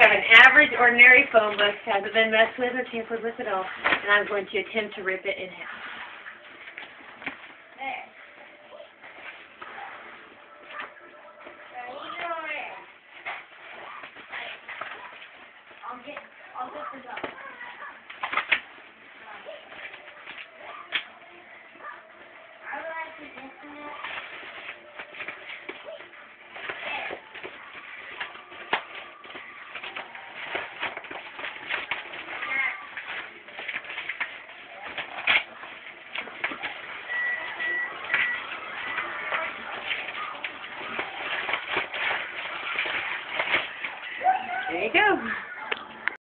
If an average, ordinary phone book hasn't been messed with or tampered with at all, and I'm going to attempt to rip it in half. There. I'll get, I'll get the There you go.